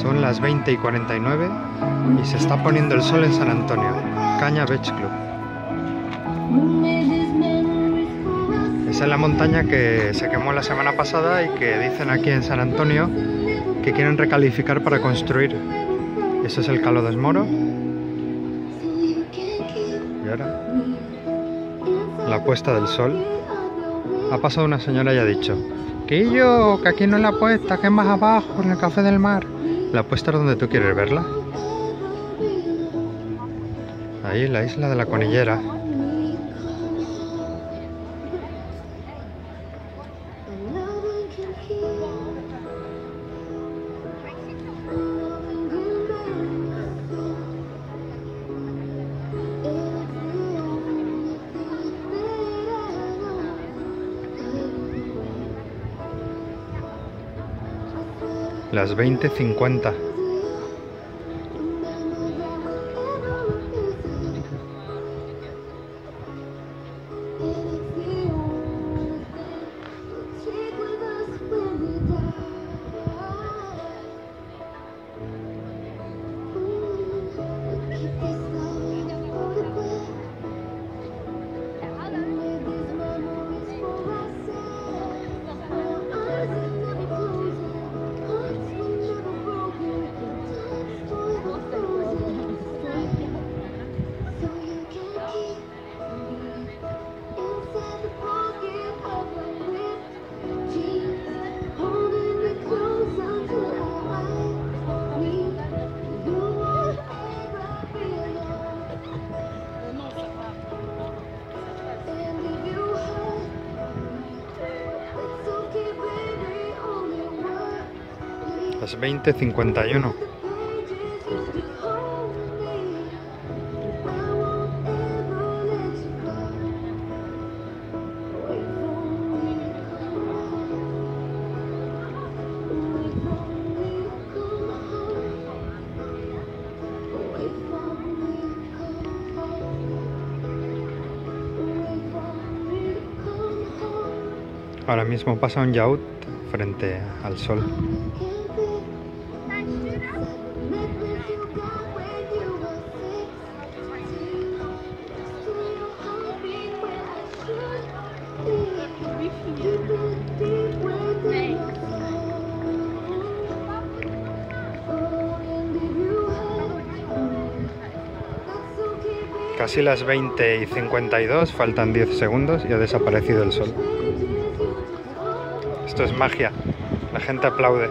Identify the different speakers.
Speaker 1: Son las 20 y 49 y se está poniendo el sol en San Antonio, Caña Beach Club. Esa es la montaña que se quemó la semana pasada y que dicen aquí en San Antonio que quieren recalificar para construir. Ese es el Calo de Moro. Y ahora la puesta del sol. Ha pasado una señora y ha dicho, que yo, que aquí no es la puesta, que es más abajo, en el Café del Mar. La puesta es donde tú quieres verla. Ahí, la isla de la Conillera. Las 20.50. Las 20.51. Ahora mismo pasa un yacht frente al sol. Casi las 20 y 52, faltan 10 segundos y ha desaparecido el sol. Esto es magia, la gente aplaude.